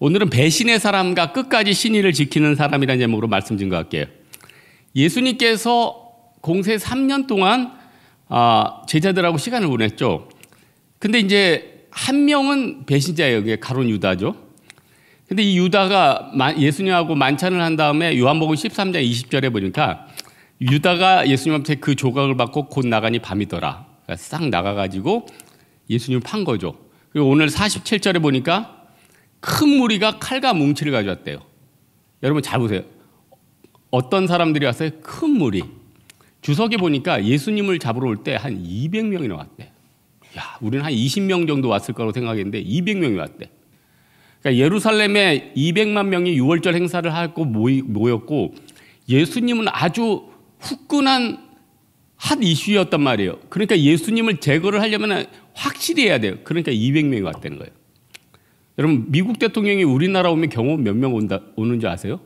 오늘은 배신의 사람과 끝까지 신의를 지키는 사람이라는 제목으로 말씀 증거할게요. 예수님께서 공세 3년 동안 아, 제자들하고 시간을 보냈죠. 근데 이제 한 명은 배신자예요. 가론 유다죠. 근데 이 유다가 예수님하고 만찬을 한 다음에 요한복음 13장 20절에 보니까 유다가 예수님한테 그 조각을 받고 곧 나가니 밤이더라. 그러니까 싹 나가가지고 예수님을 판 거죠. 그리고 오늘 47절에 보니까 큰 무리가 칼과 뭉치를 가져왔대요. 여러분 잘 보세요. 어떤 사람들이 왔어요? 큰 무리. 주석에 보니까 예수님을 잡으러 올 때 한 200명이나 왔대. 야, 우리는 한 20명 정도 왔을 거라고 생각했는데 200명이 왔대. 그러니까 예루살렘에 200만 명이 6월절 행사를 하고 모였고 예수님은 아주 후끈한 핫 이슈였단 말이에요. 그러니까 예수님을 제거를 하려면 확실히 해야 돼요. 그러니까 200명이 왔다는 거예요. 여러분 미국 대통령이 우리나라 오면 경호 몇 명 온다 오는지 아세요?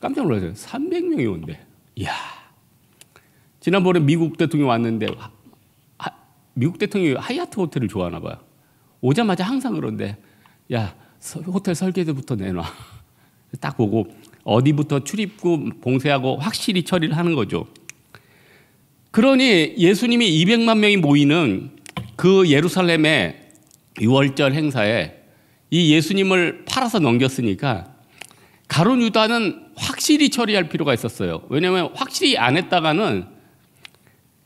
깜짝 놀랐어요. 300명이 온대. 이야. 지난번에 미국 대통령 왔는데 하, 미국 대통령이 하얏트 호텔을 좋아하나 봐요. 오자마자 항상 그런데 야 호텔 설계도부터 내놔. 딱 보고 어디부터 출입구 봉쇄하고 확실히 처리를 하는 거죠. 그러니 예수님이 200만 명이 모이는 그 예루살렘의 6월절 행사에 이 예수님을 팔아서 넘겼으니까 가론 유다는 확실히 처리할 필요가 있었어요. 왜냐하면 확실히 안 했다가는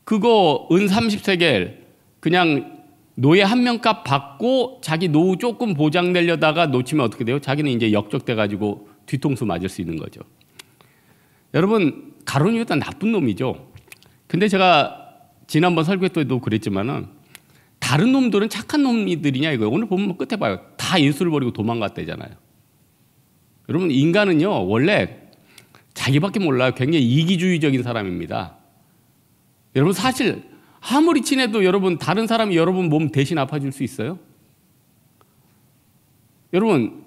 그거 은 30세겔 그냥 노예 한 명값 받고 자기 노후 조금 보장되려다가 놓치면 어떻게 돼요? 자기는 이제 역적돼 가지고 뒤통수 맞을 수 있는 거죠. 여러분 가론 유다 나쁜 놈이죠. 근데 제가 지난번 설교 때도 그랬지만은 다른 놈들은 착한 놈이들이냐 이거예요. 오늘 보면 끝에 봐요. 다 예수를 버리고 도망갔대잖아요. 여러분 인간은요 원래 자기밖에 몰라요. 굉장히 이기주의적인 사람입니다. 여러분 사실 아무리 친해도 여러분 다른 사람이 여러분 몸 대신 아파줄 수 있어요? 여러분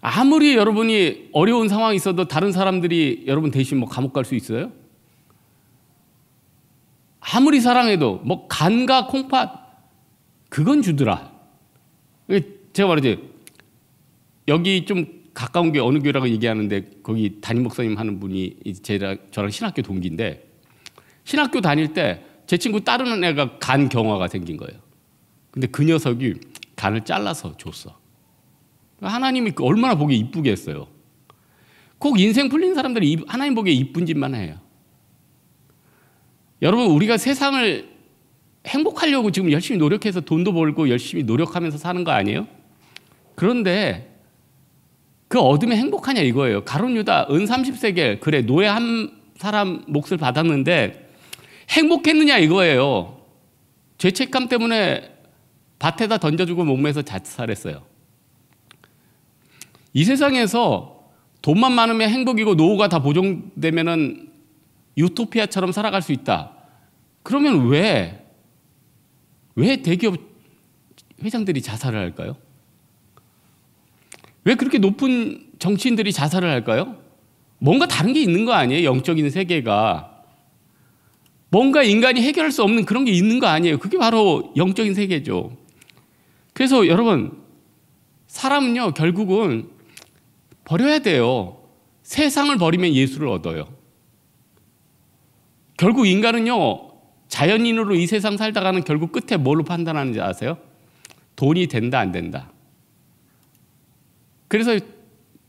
아무리 여러분이 어려운 상황이 있어도 다른 사람들이 여러분 대신 뭐 감옥 갈 수 있어요? 아무리 사랑해도 뭐 간과 콩팥 그건 주더라. 제가 말하지 여기 좀 가까운 게 어느 교회라고 얘기하는데 거기 담임 목사님 하는 분이 제가 저랑 신학교 동기인데 신학교 다닐 때 제 친구 다른 애가 간 경화가 생긴 거예요. 근데 그 녀석이 간을 잘라서 줬어. 하나님이 그 얼마나 보기 이쁘게 했어요. 꼭 인생 풀린 사람들이 하나님 보기에 이쁜 짓만 해요. 여러분 우리가 세상을 행복하려고 지금 열심히 노력해서 돈도 벌고 열심히 노력하면서 사는 거 아니에요? 그런데 그 얻으면 행복하냐 이거예요. 가론 유다 은 30세겔 그래 노예 한 사람 몫을 받았는데 행복했느냐 이거예요. 죄책감 때문에 밭에다 던져주고 몸에서 자살했어요. 이 세상에서 돈만 많으면 행복이고 노후가 다 보존되면은 유토피아처럼 살아갈 수 있다. 그러면 왜, 왜 대기업 회장들이 자살을 할까요? 왜 그렇게 높은 정치인들이 자살을 할까요? 뭔가 다른 게 있는 거 아니에요? 영적인 세계가. 뭔가 인간이 해결할 수 없는 그런 게 있는 거 아니에요? 그게 바로 영적인 세계죠. 그래서 여러분, 사람은요, 결국은 버려야 돼요. 세상을 버리면 예수를 얻어요. 결국 인간은요, 자연인으로 이 세상 살다가는 결국 끝에 뭘로 판단하는지 아세요? 돈이 된다, 안 된다. 그래서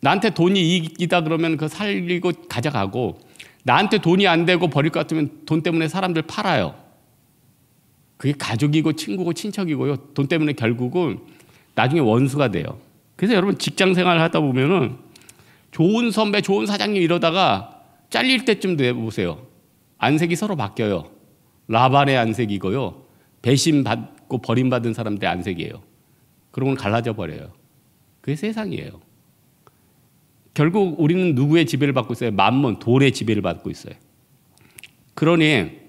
나한테 돈이 이익이다 그러면 그 살리고 가져가고 나한테 돈이 안 되고 버릴 것 같으면 돈 때문에 사람들 팔아요. 그게 가족이고 친구고 친척이고요. 돈 때문에 결국은 나중에 원수가 돼요. 그래서 여러분 직장 생활 하다 보면은 좋은 선배, 좋은 사장님 이러다가 잘릴 때쯤 돼 보세요. 안색이 서로 바뀌어요. 라반의 안색이고요. 배신받고 버림받은 사람들의 안색이에요. 그러면 갈라져 버려요. 그게 세상이에요. 결국 우리는 누구의 지배를 받고 있어요? 만몬, 돌의 지배를 받고 있어요. 그러니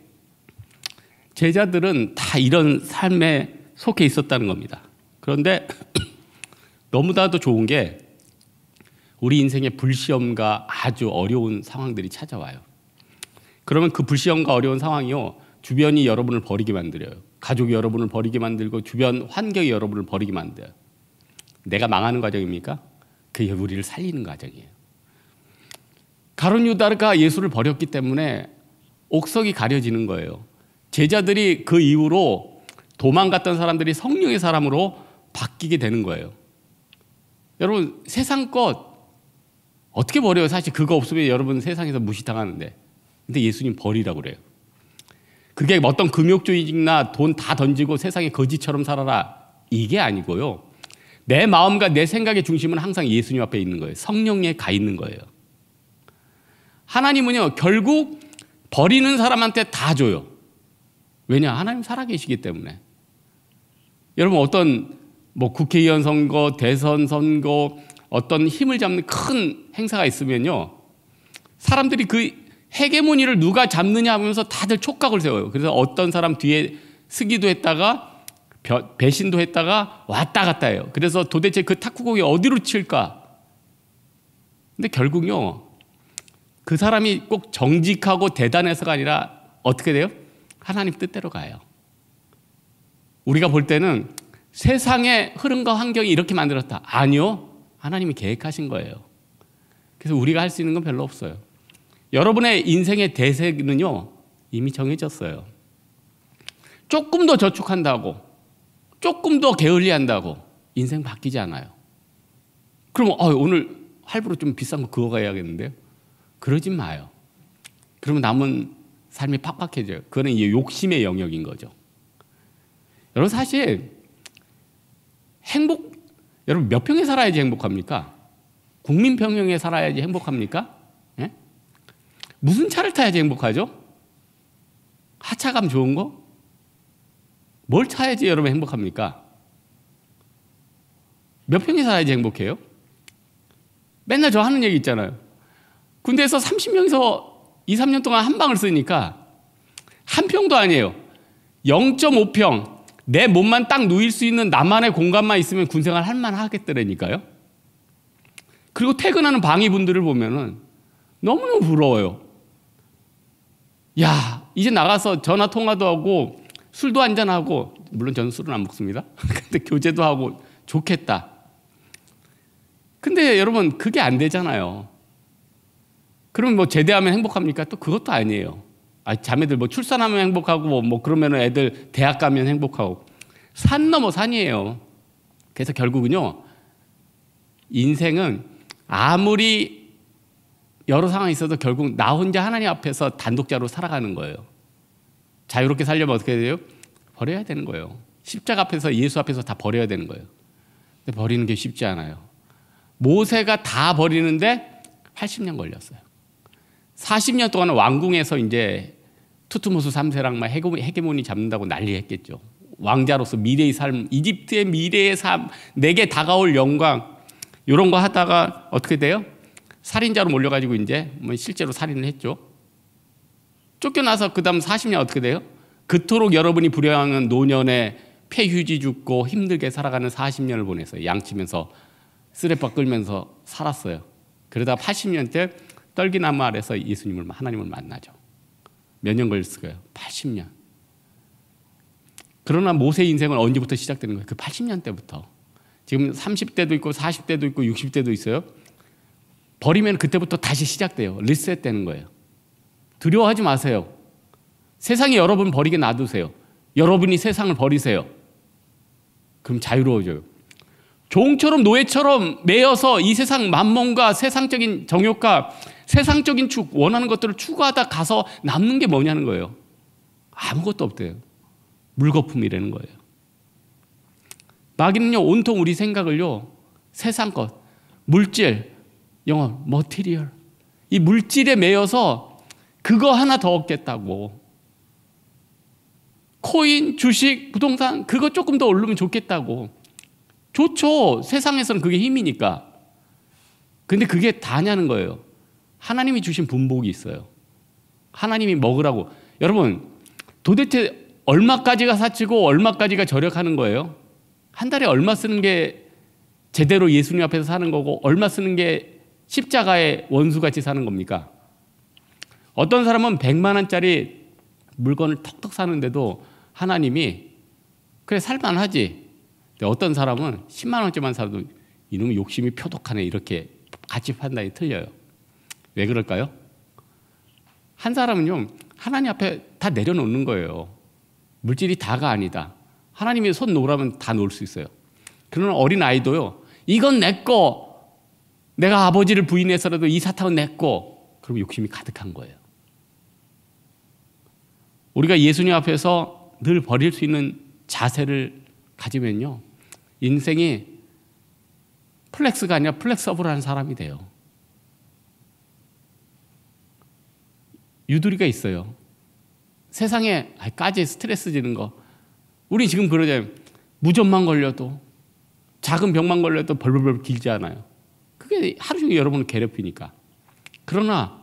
제자들은 다 이런 삶에 속해 있었다는 겁니다. 그런데 너무나도 좋은 게 우리 인생의 불시험과 아주 어려운 상황들이 찾아와요. 그러면 그 불시험과 어려운 상황이요. 주변이 여러분을 버리게 만들어요. 가족이 여러분을 버리게 만들고 주변 환경이 여러분을 버리게 만들어요. 내가 망하는 과정입니까? 그게 우리를 살리는 과정이에요. 가론 유다가 예수를 버렸기 때문에 옥석이 가려지는 거예요. 제자들이 그 이후로 도망갔던 사람들이 성령의 사람으로 바뀌게 되는 거예요. 여러분 세상 것 어떻게 버려요? 사실 그거 없으면 여러분 세상에서 무시당하는데. 근데 예수님 버리라고 그래요. 그게 어떤 금욕주의나 돈 다 던지고 세상에 거지처럼 살아라. 이게 아니고요. 내 마음과 내 생각의 중심은 항상 예수님 앞에 있는 거예요. 성령에 가 있는 거예요. 하나님은요, 결국 버리는 사람한테 다 줘요. 왜냐? 하나님 살아계시기 때문에. 여러분, 어떤 뭐 국회의원 선거, 대선 선거, 어떤 힘을 잡는 큰 행사가 있으면요. 사람들이 그 헤게모니를 누가 잡느냐 하면서 다들 촉각을 세워요. 그래서 어떤 사람 뒤에 쓰기도 했다가 배신도 했다가 왔다 갔다 해요. 그래서 도대체 그 탁구공이 어디로 칠까? 근데 결국요. 그 사람이 꼭 정직하고 대단해서가 아니라 어떻게 돼요? 하나님 뜻대로 가요. 우리가 볼 때는 세상의 흐름과 환경이 이렇게 만들었다. 아니요. 하나님이 계획하신 거예요. 그래서 우리가 할 수 있는 건 별로 없어요. 여러분의 인생의 대세는요, 이미 정해졌어요. 조금 더 저축한다고, 조금 더 게을리한다고, 인생 바뀌지 않아요. 그럼 어, 오늘 할부로 좀 비싼 거 그거 가야겠는데요? 그러진 마요. 그러면 남은 삶이 팍팍해져요. 그거는 이제 욕심의 영역인 거죠. 여러분 사실 행복 여러분 몇 평에 살아야지 행복합니까? 국민 평형에 살아야지 행복합니까? 예? 무슨 차를 타야지 행복하죠? 하차감 좋은 거? 뭘 타야지 여러분 행복합니까? 몇 평에 살아야지 행복해요? 맨날 저 하는 얘기 있잖아요. 군대에서 30명에서 2, 3년 동안 한 방을 쓰니까 한 평도 아니에요. 0.5평. 내 몸만 딱 누일 수 있는 나만의 공간만 있으면 군생활 할만 하겠더라니까요. 그리고 퇴근하는 방위분들을 보면은 너무너무 부러워요. 야, 이제 나가서 전화 통화도 하고 술도 한잔하고, 물론 저는 술은 안 먹습니다. 근데 교제도 하고 좋겠다. 근데 여러분, 그게 안 되잖아요. 그러면 뭐 제대하면 행복합니까? 또 그것도 아니에요. 아, 자매들 뭐 출산하면 행복하고 뭐 그러면 애들 대학 가면 행복하고 산 넘어 산이에요. 그래서 결국은요 인생은 아무리 여러 상황이 있어도 결국 나 혼자 하나님 앞에서 단독자로 살아가는 거예요. 자유롭게 살려면 어떻게 돼요? 버려야 되는 거예요. 십자가 앞에서 예수 앞에서 다 버려야 되는 거예요. 근데 버리는 게 쉽지 않아요. 모세가 다 버리는데 80년 걸렸어요. 40년 동안 왕궁에서 이제 투트모스 3세랑 막 헤게모니 잡는다고 난리했겠죠. 왕자로서 미래의 삶, 이집트의 미래의 삶, 내게 다가올 영광 이런 거 하다가 어떻게 돼요? 살인자로 몰려가지고 이제 뭐 실제로 살인을 했죠. 쫓겨나서 그 다음 40년 어떻게 돼요? 그토록 여러분이 부려하는 노년에 폐휴지 죽고 힘들게 살아가는 40년을 보냈어요. 양치면서 쓰레빠 끌면서 살았어요. 그러다 80년 때 떨기나무 아래서 예수님을 하나님을 만나죠. 몇 년 걸렸을까요? 80년. 그러나 모세 인생은 언제부터 시작되는 거예요? 그 80년 때부터. 지금 30대도 있고 40대도 있고 60대도 있어요. 버리면 그때부터 다시 시작돼요. 리셋되는 거예요. 두려워하지 마세요. 세상이 여러분 버리게 놔두세요. 여러분이 세상을 버리세요. 그럼 자유로워져요. 종처럼 노예처럼 매여서 이 세상 만mon과 세상적인 정욕과 세상적인 축, 원하는 것들을 추구하다 가서 남는 게 뭐냐는 거예요. 아무것도 없대요. 물거품이라는 거예요. 마귀는요, 온통 우리 생각을요, 세상 것, 물질, 영어, 머티리얼. 이 물질에 매여서 그거 하나 더 얻겠다고. 코인, 주식, 부동산, 그거 조금 더 오르면 좋겠다고. 좋죠. 세상에서는 그게 힘이니까. 근데 그게 다냐는 거예요. 하나님이 주신 분복이 있어요. 하나님이 먹으라고. 여러분, 도대체 얼마까지가 사치고 얼마까지가 절약하는 거예요? 한 달에 얼마 쓰는 게 제대로 예수님 앞에서 사는 거고 얼마 쓰는 게 십자가의 원수같이 사는 겁니까? 어떤 사람은 100만 원짜리 물건을 턱턱 사는데도 하나님이 그래 살만하지. 어떤 사람은 10만 원짜리만 사도 이놈의 욕심이 표독하네 이렇게 같이 판단이 틀려요. 왜 그럴까요? 한 사람은요 하나님 앞에 다 내려놓는 거예요. 물질이 다가 아니다. 하나님이 손 놓으라면 다 놓을 수 있어요. 그러나 어린 아이도요 이건 내 거. 내가 아버지를 부인해서라도 이 사탕은 내 거. 그럼 욕심이 가득한 거예요. 우리가 예수님 앞에서 늘 버릴 수 있는 자세를 가지면요. 인생이 flex가 아니라 flexible한 사람이 돼요. 유두리가 있어요. 세상에 까지 스트레스 지는 거. 우리 지금 그러잖아요. 무좀만 걸려도 작은 병만 걸려도 벌벌벌 떨지 않아요. 그게 하루 종일 여러분을 괴롭히니까. 그러나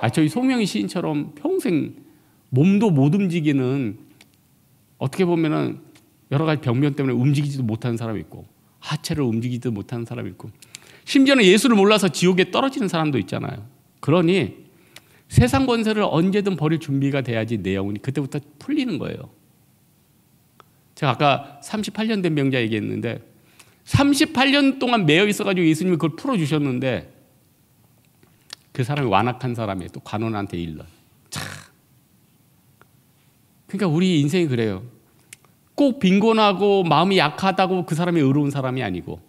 아, 저희 소명희 시인처럼 평생 몸도 못 움직이는 어떻게 보면은 여러 가지 병변 때문에 움직이지도 못하는 사람이 있고 하체를 움직이지도 못하는 사람이 있고 심지어는 예수를 몰라서 지옥에 떨어지는 사람도 있잖아요. 그러니 세상 권세를 언제든 버릴 준비가 돼야지 내 영혼이 그때부터 풀리는 거예요. 제가 아까 38년 된 병자 얘기했는데 38년 동안 매여 있어가지고 예수님이 그걸 풀어주셨는데 그 사람이 완악한 사람이 또 관원한테 일러. 참. 그러니까 우리 인생이 그래요. 꼭 빈곤하고 마음이 약하다고 그 사람이 의로운 사람이 아니고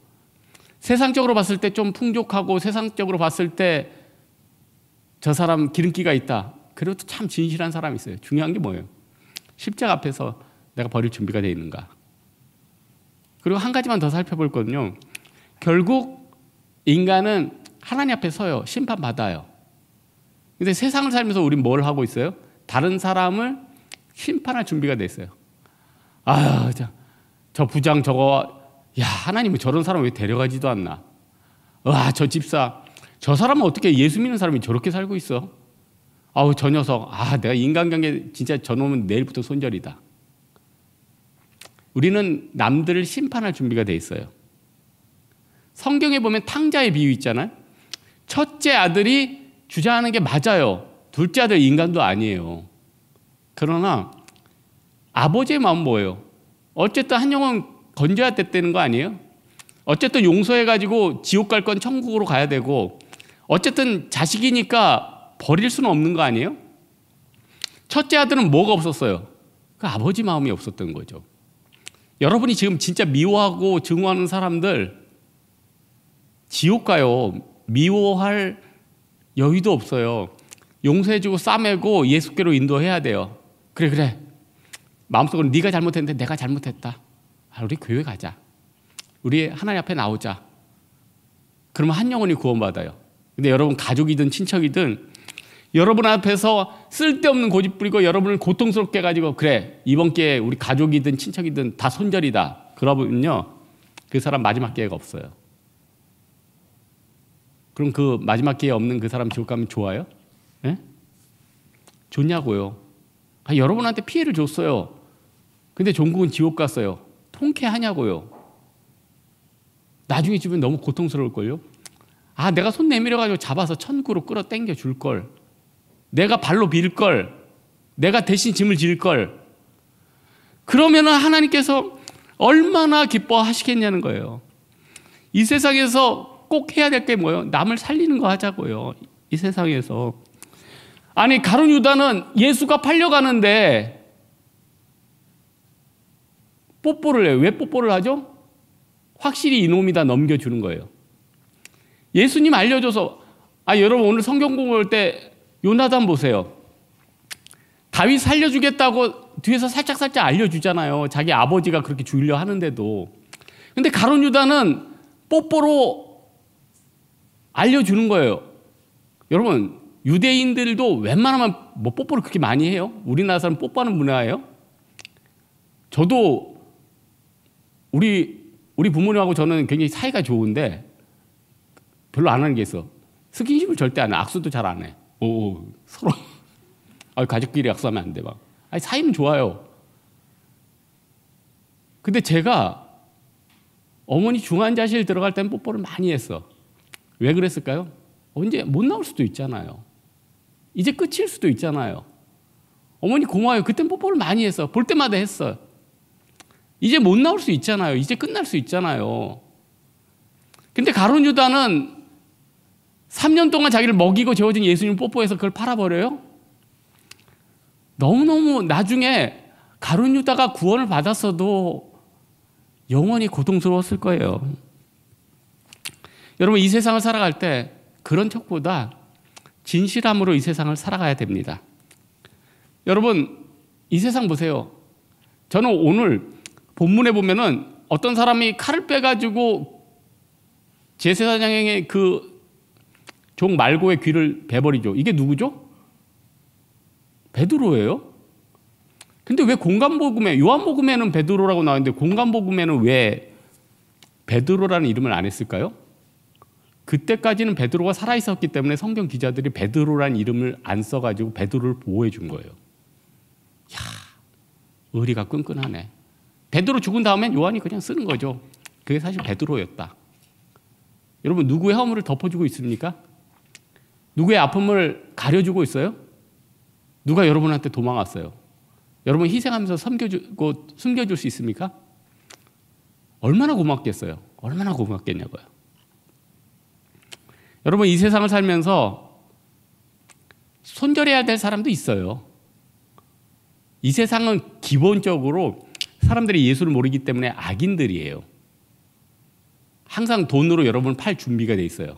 세상적으로 봤을 때 좀 풍족하고 세상적으로 봤을 때 저 사람 기름기가 있다. 그래도 참 진실한 사람이 있어요. 중요한 게 뭐예요? 십자가 앞에서 내가 버릴 준비가 되어 있는가. 그리고 한 가지만 더 살펴볼 거는요. 결국 인간은 하나님 앞에 서요. 심판받아요. 근데 세상을 살면서 우리는 뭘 하고 있어요? 다른 사람을 심판할 준비가 돼 있어요. 아, 저 부장 저거, 야, 하나님은 저런 사람 왜 데려가지도 않나? 와, 저 집사, 저 사람은 어떻게 예수 믿는 사람이 저렇게 살고 있어? 아우, 저 녀석, 아, 내가 인간관계 진짜 저놈은 내일부터 손절이다. 우리는 남들을 심판할 준비가 돼 있어요. 성경에 보면 탕자의 비유 있잖아요. 첫째 아들이 주장하는 게 맞아요. 둘째 아들 인간도 아니에요. 그러나 아버지의 마음 뭐예요? 어쨌든 한 영혼 건져야 됐다는 거 아니에요? 어쨌든 용서해가지고 지옥 갈 건 천국으로 가야 되고 어쨌든 자식이니까 버릴 수는 없는 거 아니에요? 첫째 아들은 뭐가 없었어요? 그 아버지 마음이 없었던 거죠. 여러분이 지금 진짜 미워하고 증오하는 사람들 지옥 가요. 미워할 여유도 없어요. 용서해주고 싸매고 예수께로 인도해야 돼요. 그래 그래. 마음속으로 네가 잘못했는데 내가 잘못했다. 아, 우리 교회 가자. 우리 하나님 앞에 나오자. 그러면 한 영혼이 구원받아요. 근데 여러분 가족이든 친척이든 여러분 앞에서 쓸데없는 고집 부리고 여러분을 고통스럽게 가지고 그래 이번 기회에 우리 가족이든 친척이든 다 손절이다. 그러면요 그 사람 마지막 기회가 없어요. 그럼 그 마지막 기회 없는 그 사람 지옥 가면 좋아요? 네? 좋냐고요. 아, 여러분한테 피해를 줬어요. 근데 종국은 지옥 갔어요. 통쾌하냐고요. 나중에 주면 너무 고통스러울걸요? 아, 내가 손 내밀어가지고 잡아서 천구로 끌어 당겨 줄걸. 내가 발로 빌걸. 내가 대신 짐을 질걸. 그러면은 하나님께서 얼마나 기뻐하시겠냐는 거예요. 이 세상에서 꼭 해야 될 게 뭐예요? 남을 살리는 거 하자고요. 이 세상에서. 아니, 가룟 유다는 예수가 팔려가는데 뽀뽀를 해요. 왜 뽀뽀를 하죠? 확실히 이놈이다 넘겨주는 거예요. 예수님 알려줘서, 아, 여러분 오늘 성경 공부할 때 요나단 보세요. 다윗 살려주겠다고 뒤에서 살짝 살짝 알려주잖아요. 자기 아버지가 그렇게 죽이려 하는데도. 근데 가론 유다는 뽀뽀로 알려주는 거예요. 여러분, 유대인들도 웬만하면 뭐 뽀뽀를 그렇게 많이 해요? 우리나라 사람 뽀뽀하는 문화예요? 저도 우리 우리 부모님하고 저는 굉장히 사이가 좋은데 별로 안 하는 게 있어. 스킨십을 절대 안 해. 악수도 잘 안 해. 오, 서로 아, 가족끼리 악수하면 안 돼. 막. 아니, 사이는 좋아요. 근데 제가 어머니 중환자실 들어갈 땐 뽀뽀를 많이 했어. 왜 그랬을까요? 언제 못 나올 수도 있잖아요. 이제 끝일 수도 있잖아요. 어머니 고마워요. 그땐 뽀뽀를 많이 했어. 볼 때마다 했어. 이제 못 나올 수 있잖아요. 이제 끝날 수 있잖아요. 근데 가론 유다는 3년 동안 자기를 먹이고 재워준 예수님 뽀뽀해서 그걸 팔아버려요? 너무너무 나중에 가론 유다가 구원을 받았어도 영원히 고통스러웠을 거예요. 여러분 이 세상을 살아갈 때 그런 척보다 진실함으로 이 세상을 살아가야 됩니다. 여러분 이 세상 보세요. 저는 오늘 본문에 보면은 어떤 사람이 칼을 빼가지고 제사장의 그 종 말고의 귀를 베버리죠. 이게 누구죠? 베드로예요. 근데 왜 공간복음에 요한복음에는 베드로라고 나왔는데 공간복음에는 왜 베드로라는 이름을 안 했을까요? 그때까지는 베드로가 살아 있었기 때문에 성경 기자들이 베드로라는 이름을 안 써가지고 베드로를 보호해 준 거예요. 야, 의리가 끈끈하네. 베드로 죽은 다음엔 요한이 그냥 쓰는 거죠. 그게 사실 베드로였다. 여러분 누구의 허물을 덮어주고 있습니까? 누구의 아픔을 가려주고 있어요? 누가 여러분한테 도망왔어요? 여러분 희생하면서 섬겨주고 숨겨줄 수 있습니까? 얼마나 고맙겠어요? 얼마나 고맙겠냐고요. 여러분 이 세상을 살면서 손절해야 될 사람도 있어요. 이 세상은 기본적으로 사람들이 예수를 모르기 때문에 악인들이에요. 항상 돈으로 여러분 팔 준비가 돼 있어요.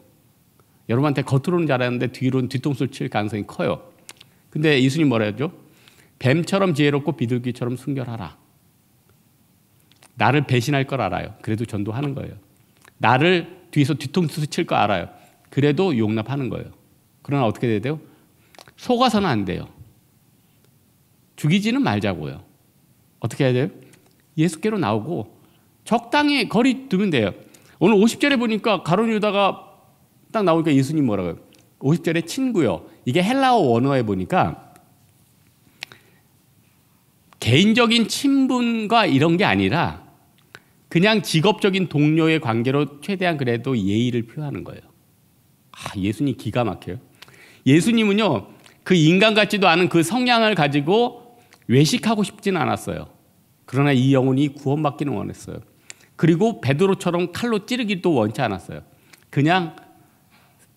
여러분한테 겉으로는 잘하는데 뒤로는 뒤통수를 칠 가능성이 커요. 근데 예수님 뭐라 하죠? 뱀처럼 지혜롭고 비둘기처럼 순결하라. 나를 배신할 걸 알아요. 그래도 전도하는 거예요. 나를 뒤에서 뒤통수 칠 거 알아요. 그래도 용납하는 거예요. 그러나 어떻게 돼야 돼요? 속아서는 안 돼요. 죽이지는 말자고요. 어떻게 해야 돼요? 예수께로 나오고 적당히 거리 두면 돼요. 오늘 50절에 보니까 가론 유다가 딱 나오니까 예수님 뭐라고요? 50절에 친구요. 이게 헬라어 원어에 보니까 개인적인 친분과 이런 게 아니라 그냥 직업적인 동료의 관계로 최대한 그래도 예의를 표하는 거예요. 아, 예수님 기가 막혀요. 예수님은요, 그 인간 같지도 않은 그 성향을 가지고 외식하고 싶지는 않았어요. 그러나 이 영혼이 구원받기는 원했어요. 그리고 베드로처럼 칼로 찌르기도 원치 않았어요. 그냥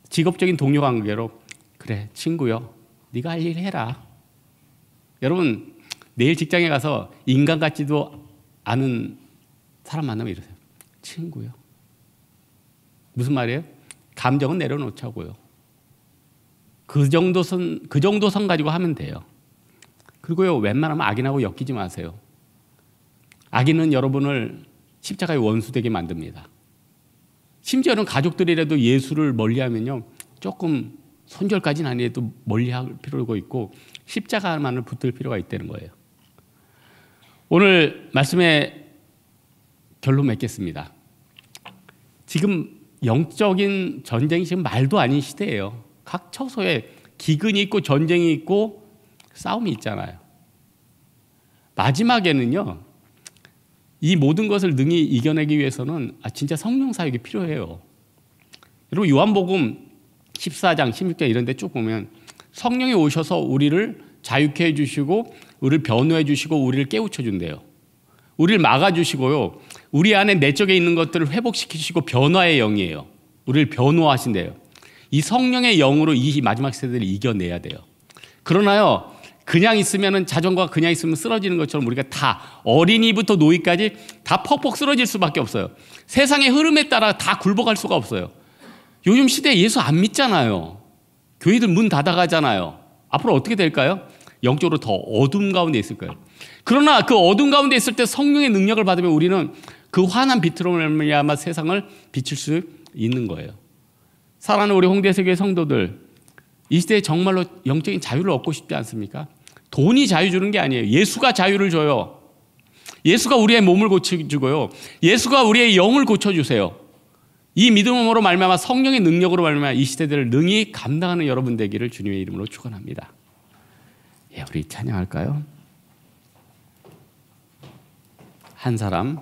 직업적인 동료 관계로 그래 친구요, 네가 할 일 해라. 여러분 내일 직장에 가서 인간 같지도 않은 사람 만나면 이러세요. 친구요. 무슨 말이에요? 감정은 내려놓자고요. 그 정도 선, 그 정도 선 가지고 하면 돼요. 그리고요, 웬만하면 악인하고 엮이지 마세요. 악인은 여러분을 십자가의 원수되게 만듭니다. 심지어는 가족들이라도 예수를 멀리하면요, 조금 손절까지는 아니어도 멀리할 필요가 있고 십자가만을 붙들 필요가 있다는 거예요. 오늘 말씀의 결론 맺겠습니다. 지금 영적인 전쟁이 지금 말도 아닌 시대예요. 각 처소에 기근이 있고 전쟁이 있고 싸움이 있잖아요. 마지막에는요, 이 모든 것을 능히 이겨내기 위해서는 아, 진짜 성령 사역이 필요해요. 여러분, 요한복음 14장, 16장 이런 데 쭉 보면 성령이 오셔서 우리를 자유케 해 주시고, 우리를 변호해 주시고, 우리를 깨우쳐 준대요. 우리를 막아 주시고요. 우리 안에 내적에 있는 것들을 회복시키시고 변화의 영이에요. 우리를 변호하신대요. 이 성령의 영으로 이 마지막 세대를 이겨내야 돼요. 그러나요, 그냥 있으면은 자전거가 그냥 있으면 쓰러지는 것처럼 우리가 다 어린이부터 노이까지 다 퍽퍽 쓰러질 수밖에 없어요. 세상의 흐름에 따라 다 굴복할 수가 없어요. 요즘 시대에 예수 안 믿잖아요. 교회들 문 닫아가잖아요. 앞으로 어떻게 될까요? 영적으로 더 어둠 가운데 있을 거예요. 그러나 그 어둠 가운데 있을 때 성령의 능력을 받으면 우리는 그 환한 빛으로 말미암아 세상을 비출 수 있는 거예요. 사랑하는 우리 홍대 세계 성도들, 이 시대에 정말로 영적인 자유를 얻고 싶지 않습니까? 돈이 자유 주는 게 아니에요. 예수가 자유를 줘요. 예수가 우리의 몸을 고쳐주고요. 예수가 우리의 영을 고쳐주세요. 이 믿음으로 말미암아 성령의 능력으로 말미암아 이 시대들을 능히 감당하는 여러분 되기를 주님의 이름으로 축원합니다. 예, 우리 찬양할까요? 한 사람